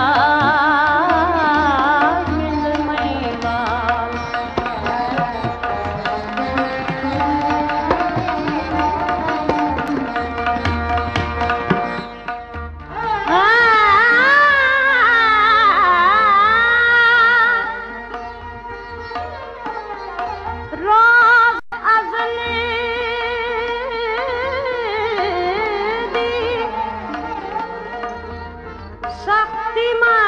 Ah. 的妈。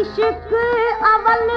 इश्क अवल